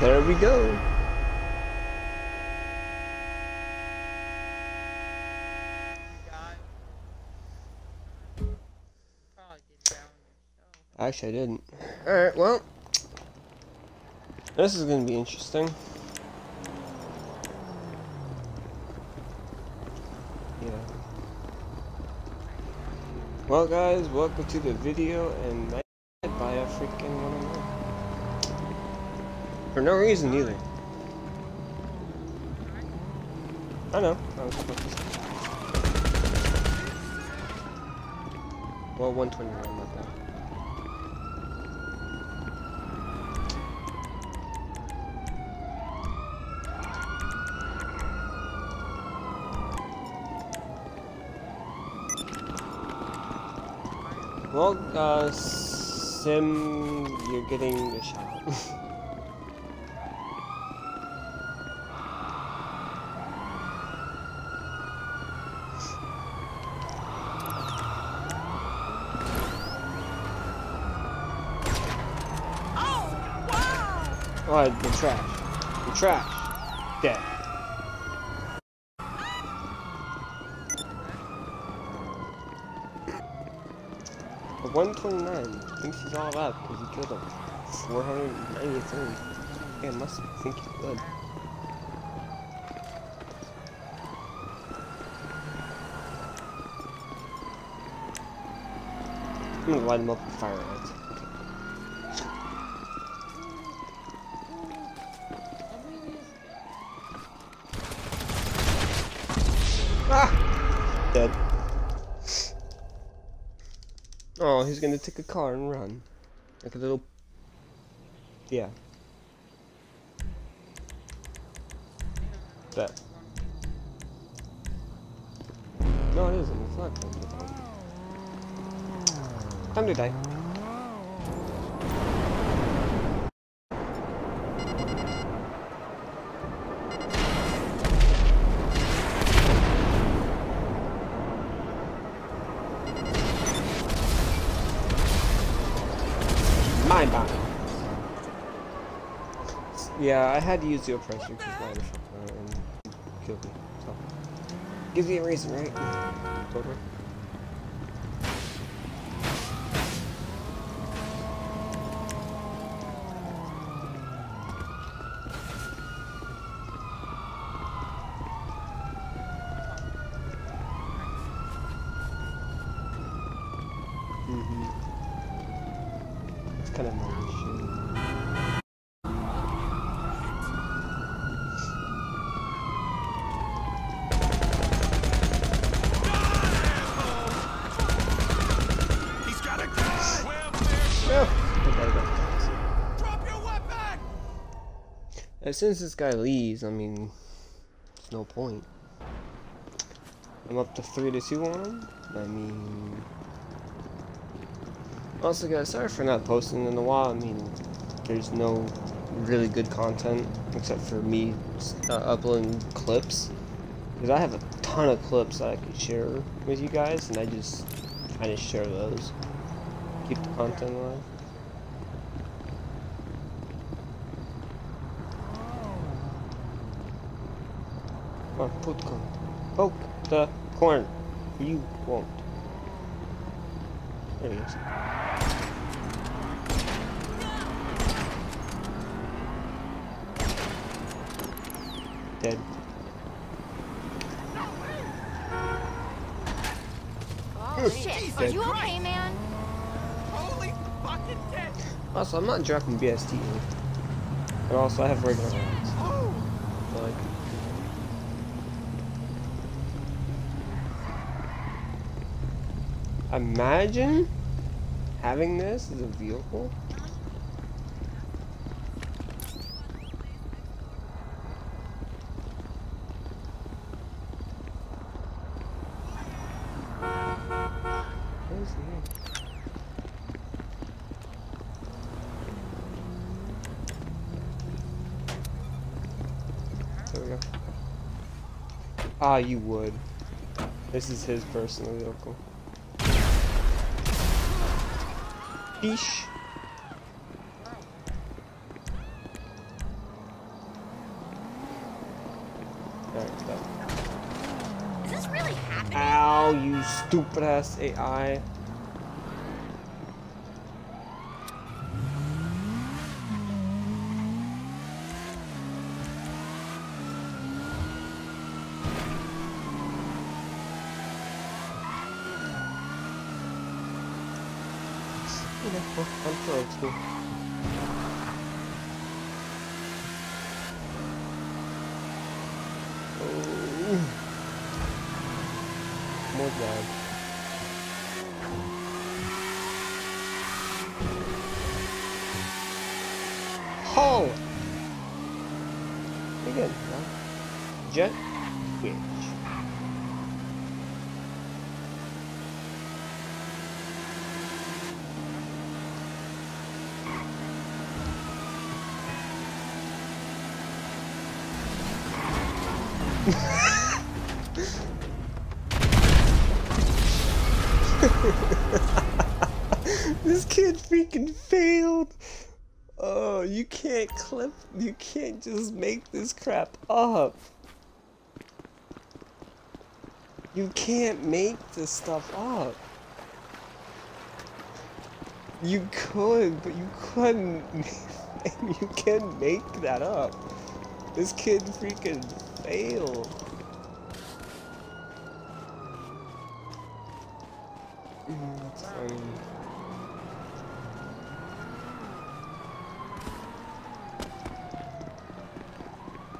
There we go. Actually, I didn't. Alright, well. This is going to be interesting. Yeah. Well, guys, welcome to the video, and I buy a freaking one of them. For no reason, either. I know. I was supposed to say. Well, 129, not that. Well, uh, Sim, you're getting a shot. oh, the trash. The trash. Dead. But 129 thinks he's all out because he killed him. 493. Yeah, must think he's good. I'm gonna light him up with fire ants. Ah! Dead. Oh, he's gonna take a car and run. Like a little... Yeah. That. No, it isn't. It's not time to die. Time to die. Mind bomb. Yeah, I had to use the pressure because my other shotgun and killed me. So gives a reason, right? Totally. Mm-hmm. It's kind of my issue. He's got a gun! No! I gotta go. Drop your weapon! As soon as this guy leaves, I mean, there's no point. I'm up to 3 to 2 on him. I mean... Also, guys, sorry for not posting in a while. I mean, there's no really good content except for me uh, uploading clips. Because I have a ton of clips that I could share with you guys, and I just try to share those. Keep the content alive. Come on, poke the corn. Poke the corn. You won't. There he is. Dead. Oh shit, are you okay, man? Holy fucking dead! Also, I'm not dropping BST. here. And also, I have regular rounds. Oh! Like, imagine having this as a vehicle. Ah, you would. This is his personal vehicle. Fish. Alright, stop. Is this really happening? Ow, you stupid ass AI. School. Oh. More dad. Hull! Again, no? Jet this kid freaking failed. Oh, you can't clip. You can't just make this crap up. You can't make this stuff up. You could, but you couldn't. You can't make that up. This kid freaking failed. Mm, That's funny.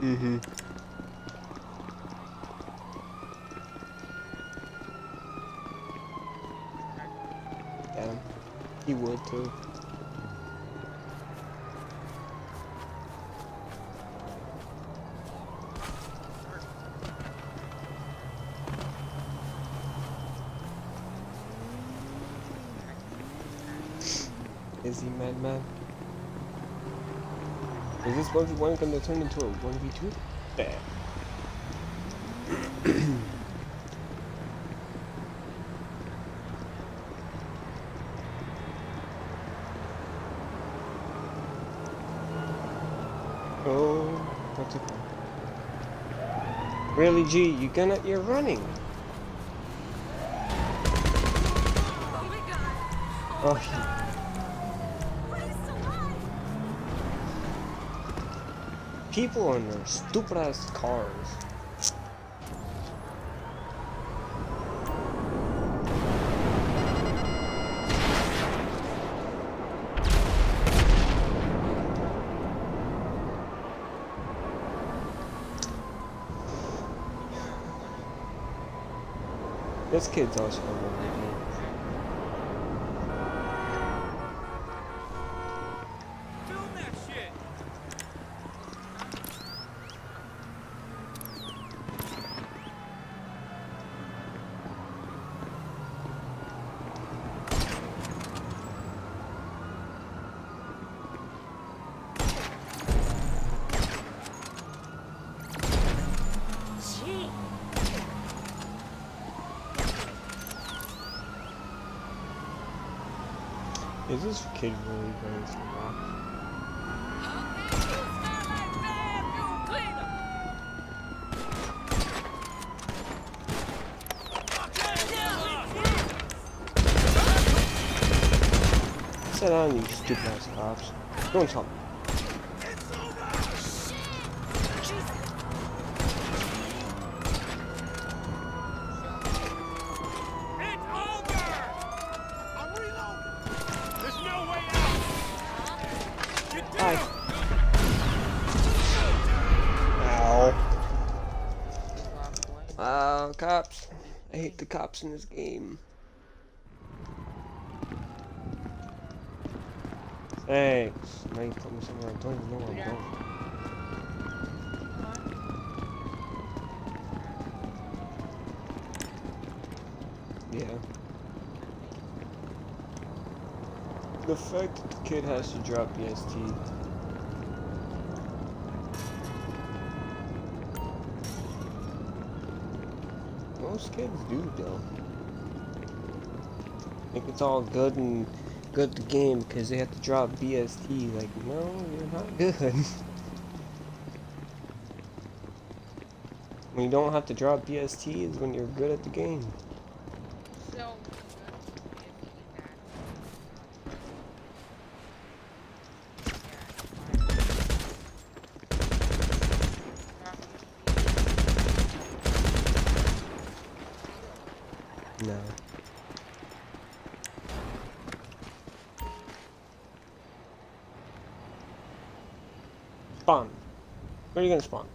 Mm-hmm. Yeah, he would too. Is he mad mad? Is this 1v1 gonna turn into a 1v2? Bad. oh, what's it? Really, G? You gonna? You're running. Oh, oh people in their stupid ass cars. This kid's also Is this kid really going through rocks? Sit down, you stupid ass cops. Don't tell me. Cops. I hate the cops in this game. Thanks. Now you put me somewhere I don't even know where I'm going. Yeah. The fact that the kid has to drop the ST. Most kids do though. Think it's all good and good the game because they have to drop BST. Like, no, you're not good. when you don't have to drop BST is when you're good at the game. So No. Spawn. Where are you gonna spawn?